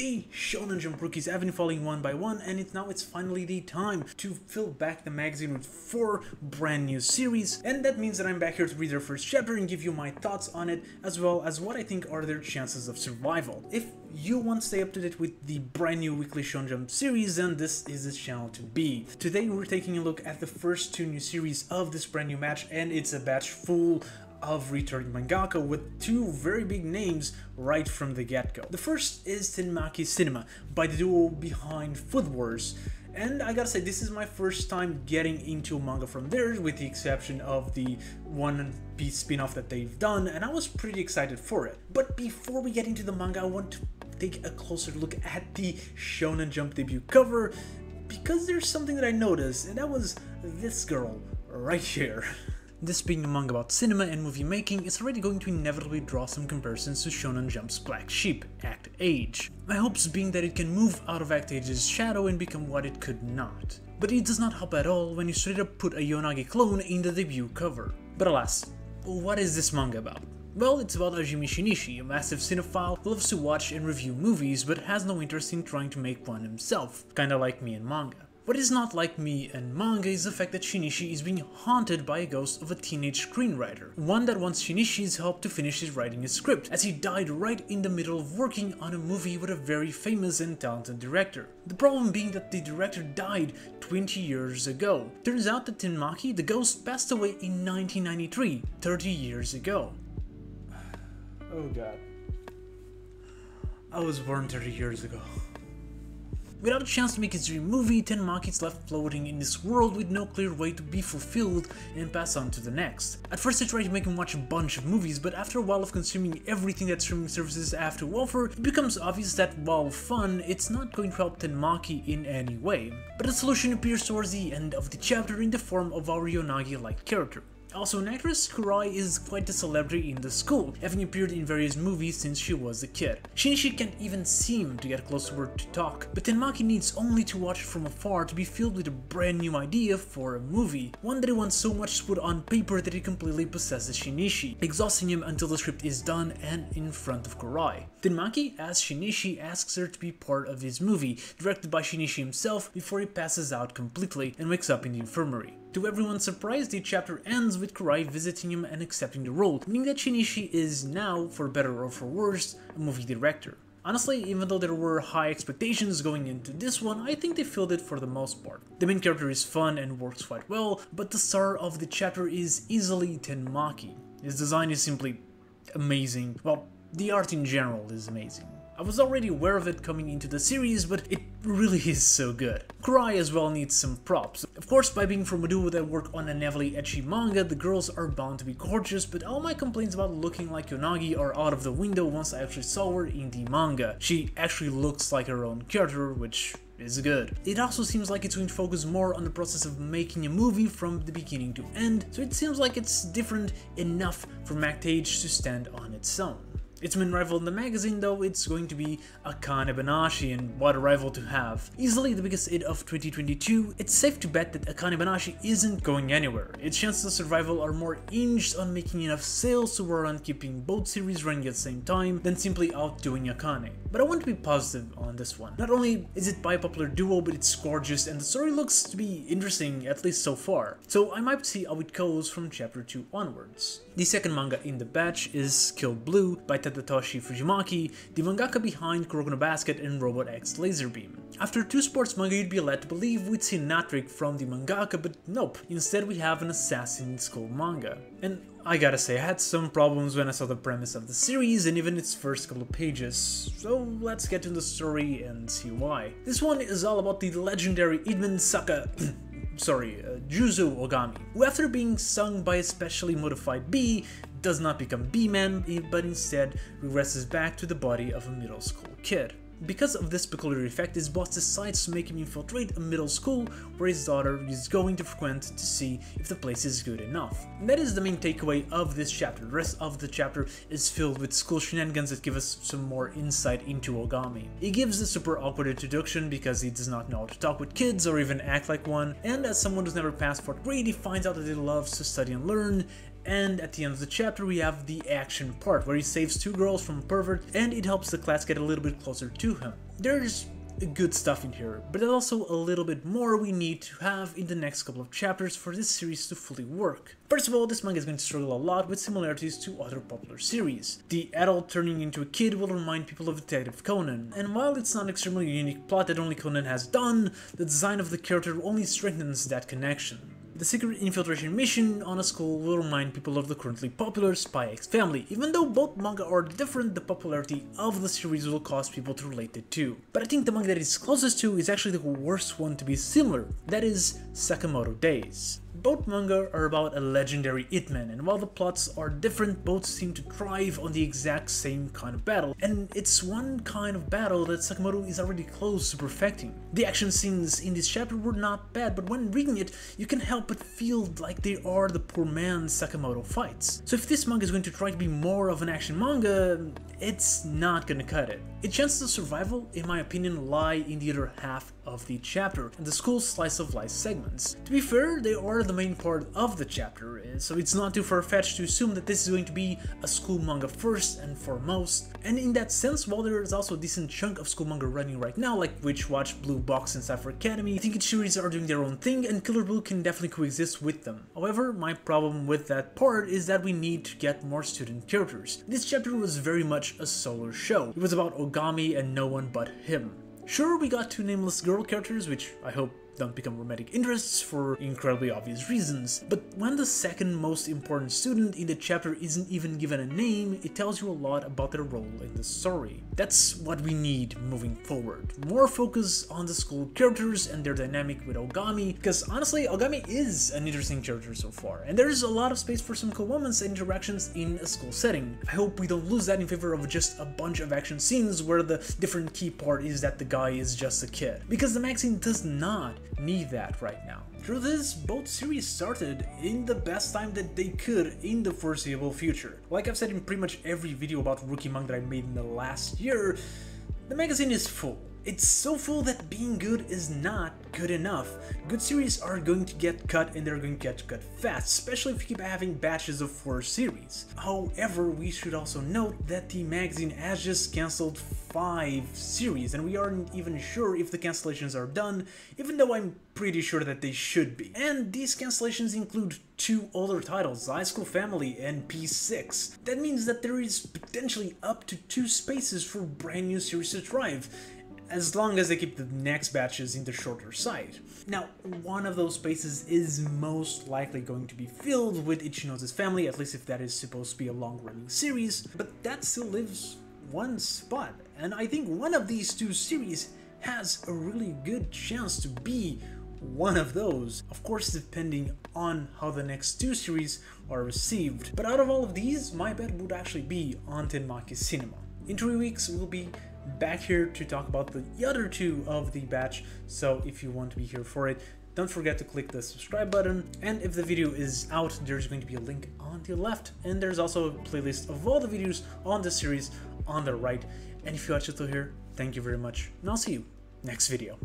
The Shonen Jump rookies have been falling one by one, and it's now it's finally the time to fill back the magazine with four brand new series, and that means that I'm back here to read their first chapter and give you my thoughts on it, as well as what I think are their chances of survival. If you want to stay up to date with the brand new weekly Shonen Jump series, then this is the channel to be. Today we're taking a look at the first two new series of this brand new match, and it's a batch full of returning mangaka with two very big names right from the get-go. The first is Tenmaku Cinema by the duo behind Food Wars. And I gotta say, this is my first time getting into manga from theirs, with the exception of the One Piece spin-off that they've done, and I was pretty excited for it. But before we get into the manga, I want to take a closer look at the Shonen Jump debut cover, because there's something that I noticed, and that was this girl right here. This being a manga about cinema and movie making is already going to inevitably draw some comparisons to Shonen Jump's Black Sheep, Act Age. My hopes being that it can move out of Act Age's shadow and become what it could not. But it does not help at all when you straight up put a Yonagi clone in the debut cover. But alas, what is this manga about? Well, it's about Ajimi Shinichi, a massive cinephile who loves to watch and review movies but has no interest in trying to make one himself, kinda like me in manga. What is not like me and manga is the fact that Shinichi is being haunted by a ghost of a teenage screenwriter, one that wants Shinichi's help to finish his writing his script, as he died right in the middle of working on a movie with a very famous and talented director. The problem being that the director died 20 years ago. Turns out that Tenmaku, the ghost, passed away in 1993, 30 years ago. Oh god. I was born 30 years ago. Without a chance to make his dream movie, Tenmaku is left floating in this world with no clear way to be fulfilled and pass on to the next. At first I tried to make him watch a bunch of movies, but after a while of consuming everything that streaming services have to offer, it becomes obvious that while fun, it's not going to help Tenmaku in any way. But the solution appears towards the end of the chapter in the form of our Yonagi-like character. Also, an actress, Kurai is quite a celebrity in the school, having appeared in various movies since she was a kid. Shinichi can't even seem to get close to her to talk, but Tenmaku needs only to watch it from afar to be filled with a brand new idea for a movie, one that he wants so much to put on paper that he completely possesses Shinichi, exhausting him until the script is done and in front of Kurai. Tenmaku, as Shinichi, asks her to be part of his movie, directed by Shinichi himself before he passes out completely and wakes up in the infirmary. To everyone's surprise, the chapter ends with Kurai visiting him and accepting the role, meaning that Shinichi is now, for better or for worse, a movie director. Honestly, even though there were high expectations going into this one, I think they filled it for the most part. The main character is fun and works quite well, but the star of the chapter is easily Tenmaku. His design is simply amazing. Well, the art in general is amazing. I was already aware of it coming into the series, but it really is so good. Kurai as well needs some props. Of course, by being from a duo that work on a heavily ecchi manga, the girls are bound to be gorgeous, but all my complaints about looking like Yonagi are out of the window once I actually saw her in the manga. She actually looks like her own character, which is good. It also seems like it's going to focus more on the process of making a movie from the beginning to end, so it seems like it's different enough for MacTage to stand on its own. Its main rival in the magazine though, it's going to be Akane Banashi and what a rival to have. Easily the biggest hit of 2022, it's safe to bet that Akane Banashi isn't going anywhere. Its chances of survival are more hinged on making enough sales to warrant keeping both series running at the same time than simply outdoing Akane. But I want to be positive on this one. Not only is it by popular duo, but it's gorgeous and the story looks to be interesting, at least so far. So I might see how it goes from chapter 2 onwards. The second manga in the batch is Kill Blue by Tadatoshi Fujimaki, the mangaka behind Kuroko no Basket and Robot X Laserbeam. After two sports manga you'd be led to believe we'd see Natrick from the mangaka, but nope, instead we have an assassin school manga. And I gotta say, I had some problems when I saw the premise of the series and even its first couple of pages, so let's get to the story and see why. This one is all about the legendary Idman Saka sorry, uh, Juzo Ogami, who after being sung by a specially modified bee, does not become B-Man, eh, but instead regresses back to the body of a middle school kid. Because of this peculiar effect, his boss decides to make him infiltrate a middle school where his daughter is going to frequent to see if the place is good enough. And that is the main takeaway of this chapter. The rest of the chapter is filled with school shenanigans that give us some more insight into Ogami. He gives a super awkward introduction because he does not know how to talk with kids or even act like one, and as someone who's never passed fourth grade, he finds out that he loves to study and learn, And at the end of the chapter we have the action part, where he saves two girls from a pervert and it helps the class get a little bit closer to him. There's good stuff in here, but there's also a little bit more we need to have in the next couple of chapters for this series to fully work. First of all, this manga is going to struggle a lot with similarities to other popular series. The adult turning into a kid will remind people of Detective Conan, and while it's not an extremely unique plot that only Conan has done, the design of the character only strengthens that connection. The secret infiltration mission on a school will remind people of the currently popular Spy X family. Even though both manga are different, the popularity of the series will cause people to relate it to. But I think the manga that is closest to is actually the worst one to be similar, that is Sakamoto Days. Both manga are about a legendary Itman, and while the plots are different, both seem to thrive on the exact same kind of battle. And it's one kind of battle that Sakamoto is already close to perfecting. The action scenes in this chapter were not bad, but when reading it, you can help but feel like they are the poor man Sakamoto fights. So if this manga is going to try to be more of an action manga, it's not gonna cut it. Its chances of survival, in my opinion, lie in the other half of the chapter, and the school's slice of life segments. To be fair, they are the main part of the chapter, eh, so it's not too far-fetched to assume that this is going to be a school manga first and foremost. And in that sense, while there is also a decent chunk of school manga running right now, like Witch Watch, Blue Box, and Cipher Academy, I think its series are doing their own thing, and Killer Blue can definitely coexist with them. However, my problem with that part is that we need to get more student characters. This chapter was very much a solo show. It was about Ogami and no one but him. Sure, we got two nameless girl characters, which I hope don't become romantic interests for incredibly obvious reasons. But when the second most important student in the chapter isn't even given a name, it tells you a lot about their role in the story. That's what we need moving forward. More focus on the school characters and their dynamic with Ogami, because honestly, Ogami is an interesting character so far, and there's a lot of space for some cool moments and interactions in a school setting. I hope we don't lose that in favor of just a bunch of action scenes where the different key part is that the guy is just a kid, because the magazine does not need that right now. Through this, both series started in the best time that they could in the foreseeable future. Like I've said in pretty much every video about Rookie Monk that I made in the last year, the magazine is full. It's so full that being good is not good enough. Good series are going to get cut and they're going to get cut fast, especially if you keep having batches of 4 series. However, we should also note that the magazine has just cancelled 5 series and we aren't even sure if the cancellations are done, even though I'm pretty sure that they should be. And these cancellations include two older titles, High School Family and P6. That means that there is potentially up to two spaces for brand new series to thrive, as long as they keep the next batches in the shorter side. Now, one of those spaces is most likely going to be filled with Ichinose's family, at least if that is supposed to be a long-running series, but that still lives one spot, and I think one of these two series has a really good chance to be one of those, of course depending on how the next two series are received. But out of all of these, my bet would actually be on Tenmaku Cinema. In three weeks, we'll be back here to talk about the other two of the batch, so if you want to be here for it, don't forget to click the subscribe button, and if the video is out, there's going to be a link on the left, and there's also a playlist of all the videos on the series on the right, and if you watched it till here, thank you very much, and I'll see you next video.